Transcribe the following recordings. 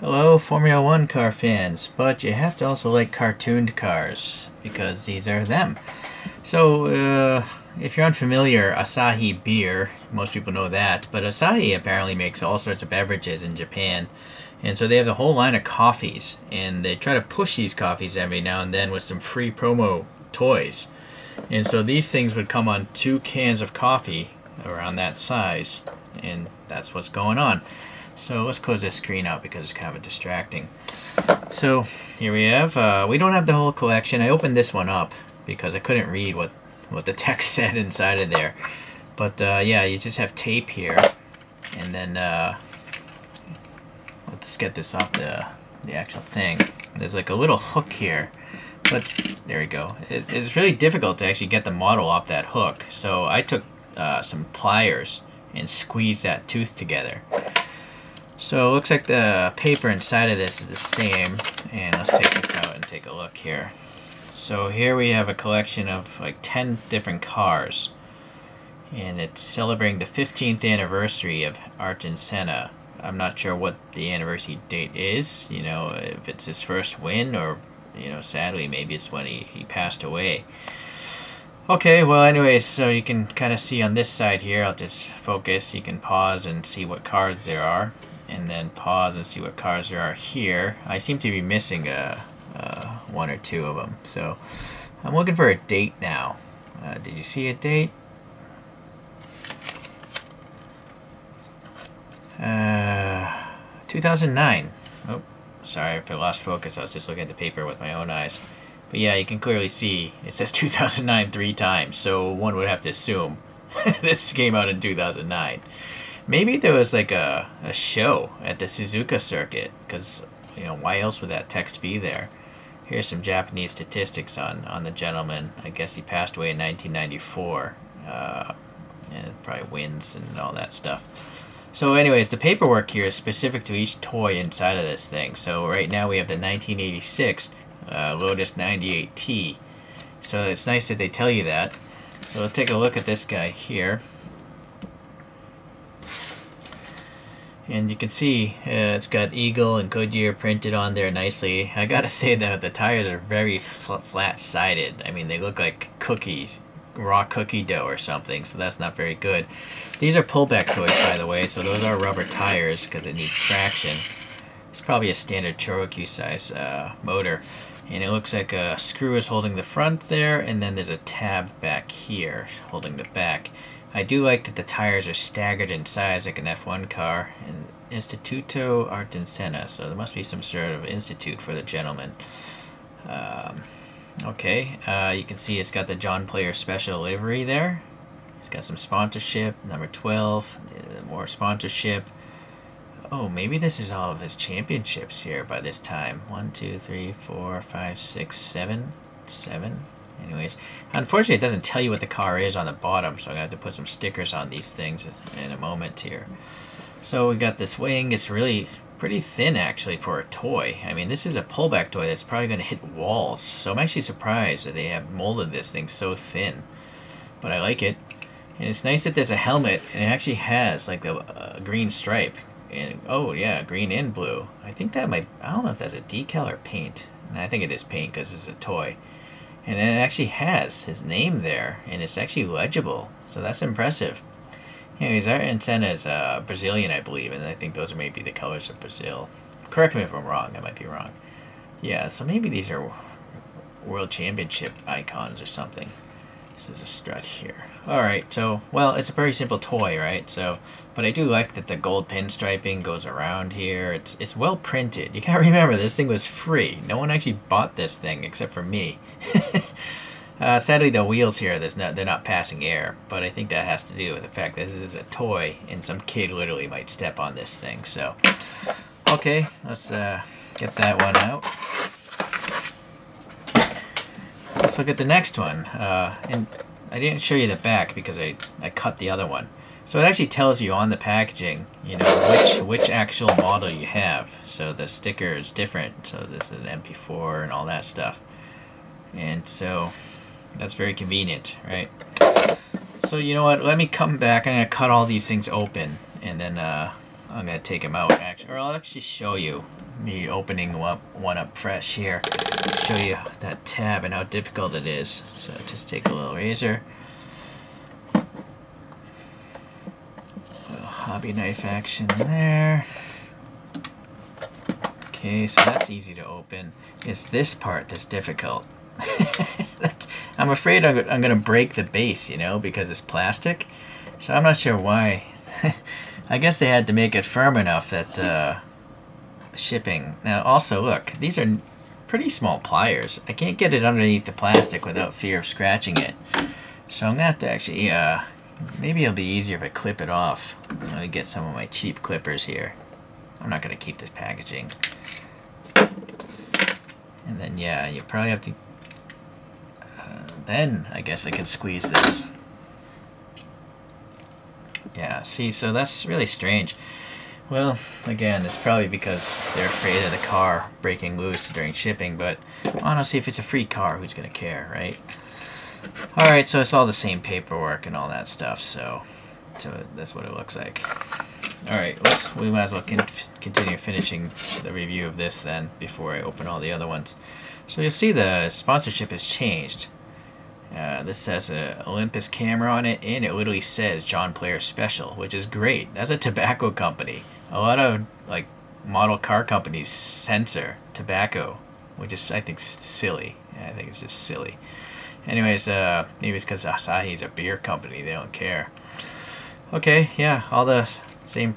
Hello, Formula One car fans, but you have to also like cartooned cars because these are them. So, uh, if you're unfamiliar, Asahi beer, most people know that, but Asahi apparently makes all sorts of beverages in Japan. And so they have the whole line of coffees, and they try to push these coffees every now and then with some free promo toys. And so these things would come on two cans of coffee around that size, and that's what's going on. So let's close this screen out because it's kind of distracting. So here we have, uh, we don't have the whole collection. I opened this one up because I couldn't read what, what the text said inside of there. But uh, yeah, you just have tape here. And then, uh, let's get this off the, the actual thing. There's like a little hook here. But there we go. It, it's really difficult to actually get the model off that hook. So I took uh, some pliers and squeezed that tooth together. So it looks like the paper inside of this is the same. And let's take this out and take a look here. So here we have a collection of like 10 different cars. And it's celebrating the 15th anniversary of Ayrton Senna. I'm not sure what the anniversary date is, you know, if it's his first win or, you know, sadly maybe it's when he, he passed away. Okay, well anyways, so you can kind of see on this side here, I'll just focus, you can pause and see what cars there are and then pause and see what cars there are here. I seem to be missing a, a one or two of them. So I'm looking for a date now. Uh, did you see a date? Uh, 2009. Oh, sorry if I lost focus. I was just looking at the paper with my own eyes. But yeah, you can clearly see it says 2009 three times. So one would have to assume this came out in 2009. Maybe there was like a, a show at the Suzuka circuit, because, you know, why else would that text be there? Here's some Japanese statistics on, on the gentleman. I guess he passed away in 1994. Uh, and probably wins and all that stuff. So anyways, the paperwork here is specific to each toy inside of this thing. So right now we have the 1986 uh, Lotus 98T. So it's nice that they tell you that. So let's take a look at this guy here. And you can see uh, it's got Eagle and Goodyear printed on there nicely. I gotta say that the tires are very flat sided. I mean they look like cookies, raw cookie dough or something, so that's not very good. These are pullback toys by the way, so those are rubber tires because it needs traction. It's probably a standard Choro-Q size uh, motor. And it looks like a screw is holding the front there, and then there's a tab back here holding the back. I do like that the tires are staggered in size like an F1 car. And Instituto Ayrton Senna, so there must be some sort of institute for the gentleman. Um, okay, uh, you can see it's got the John Player special livery there. It's got some sponsorship, number 12, uh, more sponsorship. Oh, maybe this is all of his championships here by this time. One, two, three, four, five, six, seven, seven. Anyways, unfortunately it doesn't tell you what the car is on the bottom, so I'm going to have to put some stickers on these things in a moment here. So we got this wing, it's really pretty thin actually for a toy. I mean this is a pullback toy that's probably going to hit walls, so I'm actually surprised that they have molded this thing so thin. But I like it. And it's nice that there's a helmet, and it actually has like a, a green stripe. And oh yeah, green and blue. I think that might, I don't know if that's a decal or paint. And I think it is paint because it's a toy. And it actually has his name there, and it's actually legible, so that's impressive. Anyways, Ayrton Senna is uh, Brazilian, I believe, and I think those are maybe the colors of Brazil. Correct me if I'm wrong, I might be wrong. Yeah, so maybe these are World Championship icons or something. This is a strut here. Alright, so, well, it's a very simple toy, right? So, but I do like that the gold pinstriping goes around here. It's it's well printed. You gotta remember, this thing was free. No one actually bought this thing except for me. uh, sadly, the wheels here, there's not, they're not passing air, but I think that has to do with the fact that this is a toy, and some kid literally might step on this thing, so... Okay, let's uh, get that one out. Let's look at the next one. Uh, and I didn't show you the back because I, I cut the other one. So it actually tells you on the packaging, you know, which which actual model you have. So the sticker is different. So this is an MP4 and all that stuff. And so that's very convenient, right? So you know what? Let me come back. I'm gonna cut all these things open, and then uh, I'm gonna take them out. Actually, or I'll actually show you. me opening up one up fresh here. Show you that tab and how difficult it is. So just take a little razor. Little hobby knife action there. Okay, so that's easy to open. It's this part that's difficult. I'm afraid I'm, I'm going to break the base, you know, because it's plastic. So I'm not sure why. I guess they had to make it firm enough that uh, shipping. Now also look, these are pretty small pliers. I can't get it underneath the plastic without fear of scratching it. So I'm gonna have to actually, uh, maybe it'll be easier if I clip it off. I'm get some of my cheap clippers here. I'm not gonna keep this packaging. And then yeah, you probably have to, uh, then I guess I could squeeze this. Yeah, see, so that's really strange. Well, again, it's probably because they're afraid of the car breaking loose during shipping, but honestly, if it's a free car, who's going to care, right? Alright, so it's all the same paperwork and all that stuff, so, so that's what it looks like. Alright, we might as well con continue finishing the review of this then, before I open all the other ones. So you'll see the sponsorship has changed. Uh, this has an Olympus camera on it, and it literally says John Player Special, which is great. That's a tobacco company. A lot of like model car companies censor tobacco, which is I think silly. I think it's just silly. Anyways, uh, maybe it's because Asahi's a beer company. They don't care. Okay, yeah, all the same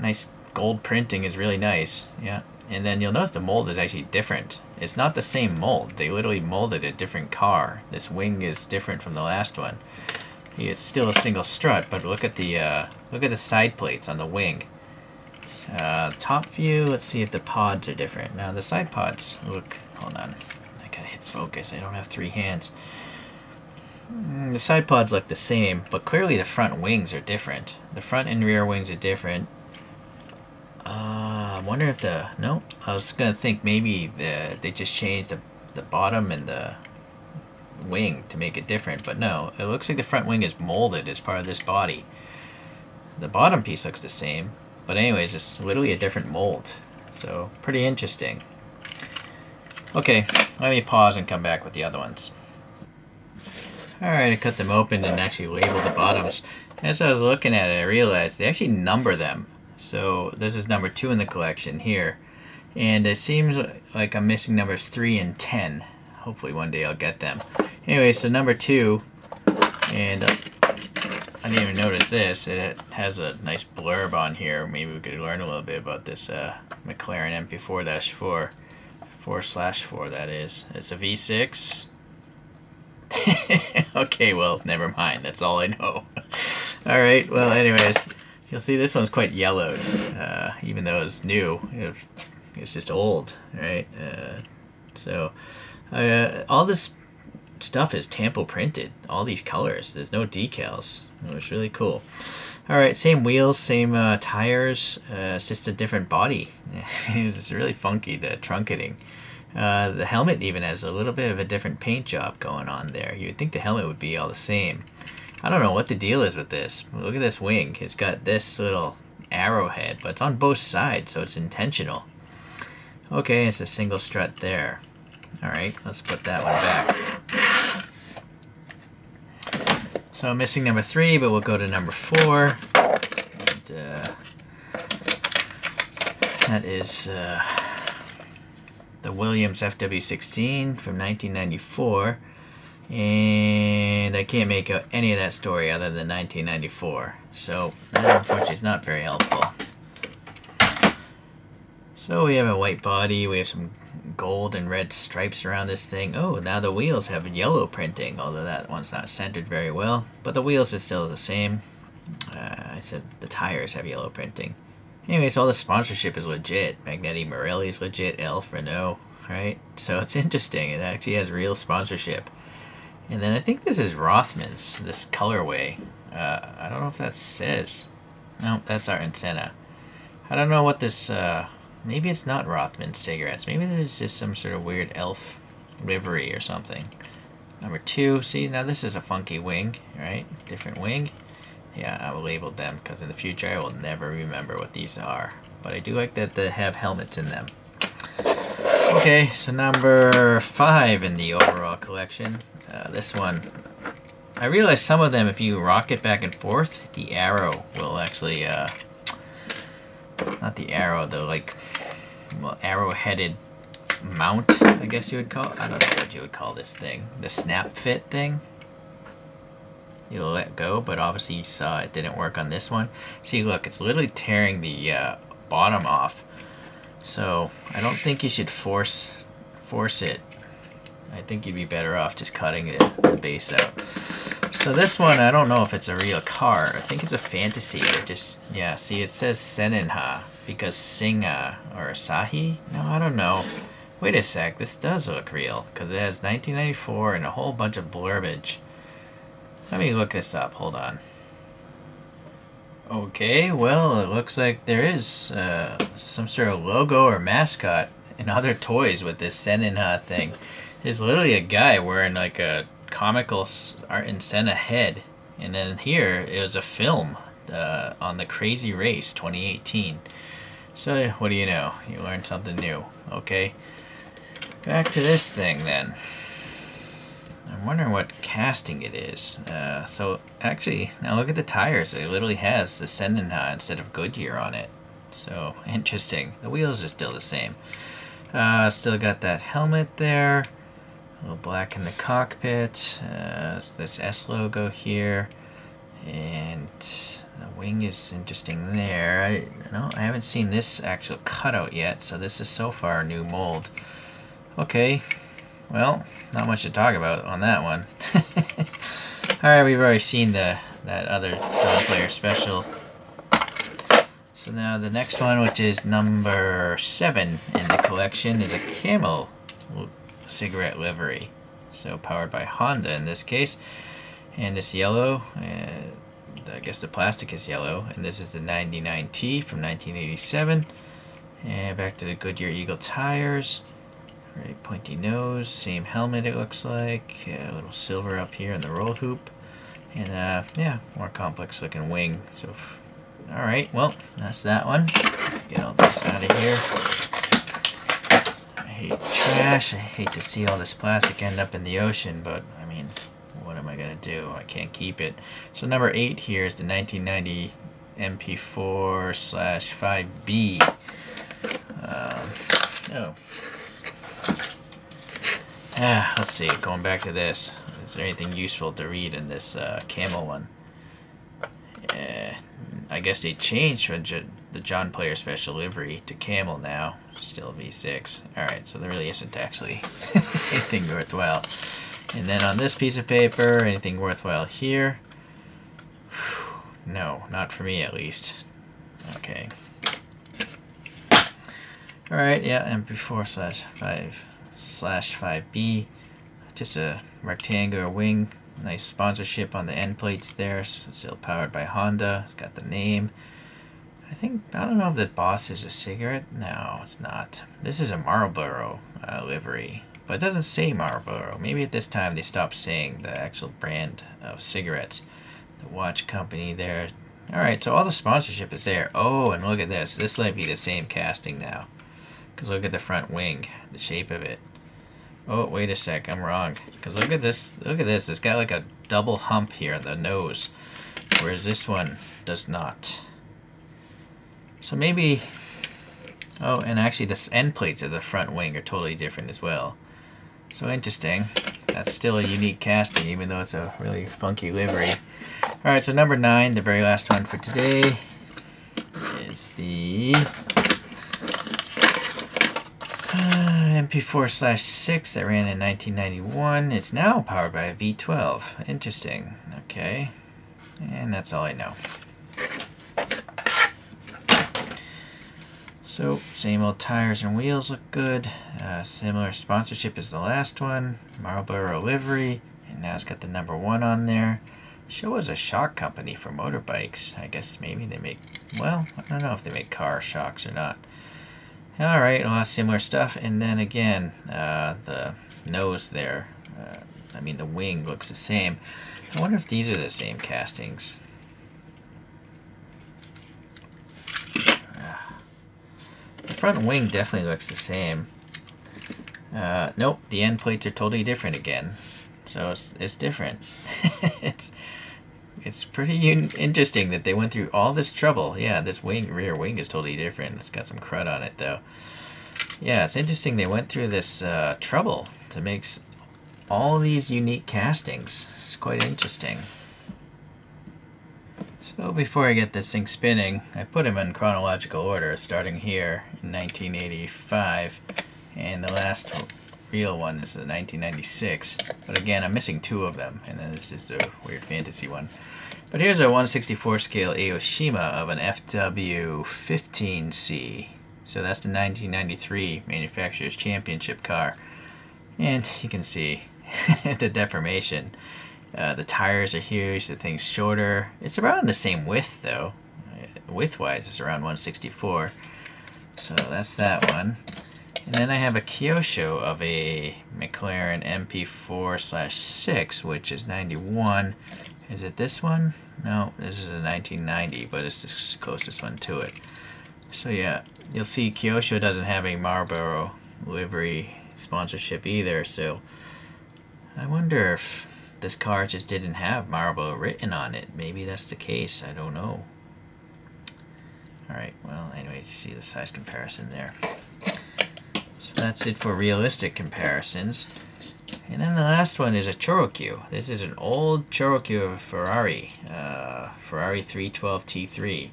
nice gold printing is really nice. Yeah, and then you'll notice the mold is actually different. It's not the same mold. They literally molded a different car. This wing is different from the last one. It's still a single strut, but look at the uh, look at the side plates on the wing. Uh, top view. Let's see if the pods are different. Now the side pods look. Hold on. I gotta hit focus. I don't have three hands. Mm, the side pods look the same, but clearly the front wings are different. The front and rear wings are different. Uh, wonder if the no. I was gonna think maybe the they just changed the the bottom and the wing to make it different, but no. It looks like the front wing is molded as part of this body. The bottom piece looks the same, but anyways, it's literally a different mold. So pretty interesting. Okay, let me pause and come back with the other ones. Alright, I cut them open and actually labeled the bottoms. As I was looking at it, I realized they actually number them. So this is number two in the collection here. And it seems like I'm missing numbers three and 10. Hopefully one day I'll get them. Anyway, so number two, and I didn't even notice this. It has a nice blurb on here. Maybe we could learn a little bit about this uh, McLaren MP4-4. 4 slash 4 that is. It's a V6. okay, well, never mind. That's all I know. Alright, well, anyways, You'll see this one's quite yellowed, uh, even though it's new. It's just old, right? Uh, so uh, all this stuff is tampo printed. All these colors. There's no decals. It was really cool. All right, same wheels, same uh, tires. Uh, it's just a different body. it's really funky the truncating. Uh, the helmet even has a little bit of a different paint job going on there. You'd think the helmet would be all the same. I don't know what the deal is with this. Look at this wing. It's got this little arrowhead, but it's on both sides, so it's intentional. Okay, it's a single strut there. Alright, let's put that one back. So missing number three, but we'll go to number four. And, uh, that is uh, the Williams FW16 from 1994. And I can't make out any of that story other than 1994. So that unfortunately is not very helpful. So we have a white body, we have some gold and red stripes around this thing. Oh, now the wheels have yellow printing, although that one's not centered very well. But the wheels are still the same. Uh, I said the tires have yellow printing. Anyways, all the sponsorship is legit. Magneti Marelli is legit, Elf, Renault, right? So it's interesting. It actually has real sponsorship. And then I think this is Rothman's, this colorway. Uh, I don't know if that says. No, that's our antenna. I don't know what this, uh, maybe it's not Rothman cigarettes. Maybe this is just some sort of weird elf livery or something. Number two, see, now this is a funky wing, right? Different wing. Yeah, I will label them because in the future I will never remember what these are. But I do like that they have helmets in them. Okay, so number five in the overall collection. Uh, this one. I realized some of them, if you rock it back and forth, the arrow will actually, uh, not the arrow, the like, well, arrow-headed mount, I guess you would call I don't know what you would call this thing. The snap fit thing. You'll let go, but obviously you saw it didn't work on this one. See, look, it's literally tearing the uh, bottom off. So I don't think you should force force it. I think you'd be better off just cutting it, the base out. So this one, I don't know if it's a real car. I think it's a fantasy. It just, yeah, see it says Senninha because Singa or Asahi? No, I don't know. Wait a sec, this does look real because it has 1994 and a whole bunch of blurbage. Let me look this up, hold on. Okay, well, it looks like there is uh, some sort of logo or mascot and other toys with this Senninha thing. There's literally a guy wearing like a comical Ayrton Senna head. And then here is a film uh, on the Crazy Race 2018. So, what do you know? You learned something new. Okay. Back to this thing then. I'm wondering what casting it is. Uh, so actually, now look at the tires. It literally has the Senninha instead of Goodyear on it. So interesting. The wheels are still the same. Uh, still got that helmet there. Little black in the cockpit. Uh, this S logo here. And the wing is interesting there. I, no, I haven't seen this actual cutout yet. So this is so far a new mold. Okay, well, not much to talk about on that one. Alright, we've already seen the that other John Player special. So now the next one, which is number seven in the collection, is a Camel cigarette livery. So powered by Honda in this case. And it's yellow. Uh, I guess the plastic is yellow. And this is the 99T from 1987. And back to the Goodyear Eagle tires. Right, pointy nose, same helmet it looks like, a little silver up here in the roll hoop, and uh, yeah, more complex looking wing. So, all right, well, that's that one. Let's get all this out of here. Hate trash. I hate to see all this plastic end up in the ocean, but I mean, what am I gonna do? I can't keep it. So number eight here is the 1990 MP4 slash 5B. Um, oh, Ah, let's see, going back to this. Is there anything useful to read in this uh, camel one? Uh, I guess they changed from the John Player Special Livery to camel now. Still V6. Alright, so there really isn't actually anything worthwhile. And then on this piece of paper, anything worthwhile here? No, not for me at least. Okay. Alright, yeah, MP4 slash 5 slash 5B. Just a rectangular wing. Nice sponsorship on the end plates there. Still powered by Honda. It's got the name. I think, I don't know if the Boss is a cigarette. No, it's not. This is a Marlboro uh, livery. But it doesn't say Marlboro. Maybe at this time they stopped saying the actual brand of cigarettes. The watch company there. Alright, so all the sponsorship is there. Oh, and look at this. This might be the same casting now. Because look at the front wing, the shape of it. Oh, wait a sec, I'm wrong. Because look at this, look at this. It's got like a double hump here the nose. Whereas this one does not. So maybe... Oh, and actually the end plates of the front wing are totally different as well. So interesting. That's still a unique casting, even though it's a really funky livery. Alright, so number nine, the very last one for today, is the uh, MP4 slash 6 that ran in 1991. It's now powered by a V12. Interesting. Okay. And that's all I know. So, same old tires and wheels look good. Uh, similar sponsorship as the last one. Marlboro livery. And now it's got the number one on there. Showa a shock company for motorbikes. I guess maybe they make, well, I don't know if they make car shocks or not. Alright, a lot of similar stuff. And then again, uh, the nose there, uh, I mean the wing looks the same. I wonder if these are the same castings. The front wing definitely looks the same. Uh, nope, the end plates are totally different again. So it's, it's different. it's it's pretty interesting that they went through all this trouble. Yeah, this wing, rear wing is totally different. It's got some crud on it though. Yeah, it's interesting they went through this uh, trouble to make all these unique castings. It's quite interesting. So before I get this thing spinning, I put them in chronological order, starting here in 1985, and the last real one is the 1996. But again, I'm missing two of them, and then this is a weird fantasy one. But here's a 164 scale Aoshima of an FW15C. So that's the 1993 Manufacturer's Championship car. And you can see the deformation. Uh, the tires are huge, the thing's shorter. It's around the same width though. Width-wise, it's around 164. So that's that one. And then I have a Kyosho of a McLaren MP4 slash 6, which is 91. Is it this one? No, this is a 1990, but it's the closest one to it. So yeah, you'll see Kyosho doesn't have a Marlboro livery sponsorship either, so I wonder if this car just didn't have Marlboro written on it. Maybe that's the case, I don't know. Alright, well, anyways, you see the size comparison there. So that's it for realistic comparisons. And then the last one is a Choro-Q. This is an old Choro-Q of Ferrari, uh, Ferrari 312 T3.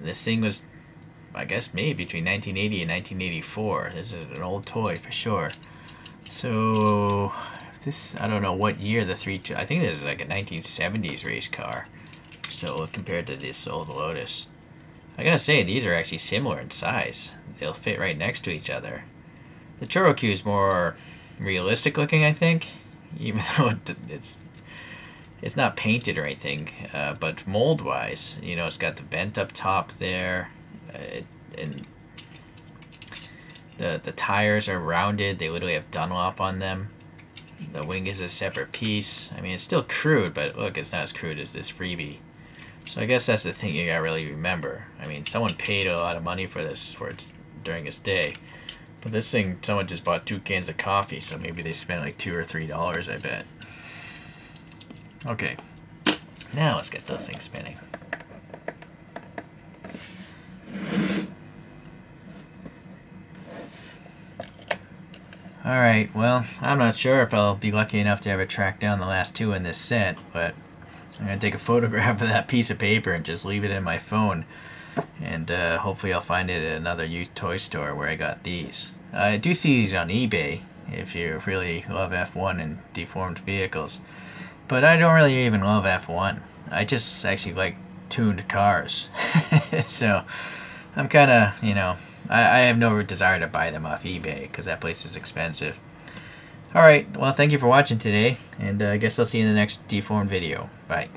This thing was, I guess, made between 1980 and 1984. This is an old toy for sure. So, this, I don't know what year the 3, two I think this is like a 1970s race car. So, compared to this old Lotus. I gotta say, these are actually similar in size. They'll fit right next to each other. The Choro-Q is more realistic looking, I think, even though it's it's not painted or anything, uh, but mold wise, you know, it's got the bent up top there, uh, and the the tires are rounded. They literally have Dunlop on them. The wing is a separate piece. I mean, it's still crude, but look, it's not as crude as this freebie. So I guess that's the thing you gotta really remember. I mean, someone paid a lot of money for this for its during its day. But this thing, someone just bought two cans of coffee, so maybe they spent like two or three dollars, I bet. Okay, now let's get those things spinning. Alright, well, I'm not sure if I'll be lucky enough to ever track down the last two in this set, but I'm going to take a photograph of that piece of paper and just leave it in my phone. And uh, hopefully I'll find it at another used toy store where I got these. I do see these on eBay if you really love F1 and deformed vehicles. But I don't really even love F1. I just actually like tooned cars. so I'm kind of, you know, I, I have no desire to buy them off eBay because that place is expensive. Alright, well thank you for watching today, and uh, I guess I'll see you in the next deformed video. Bye.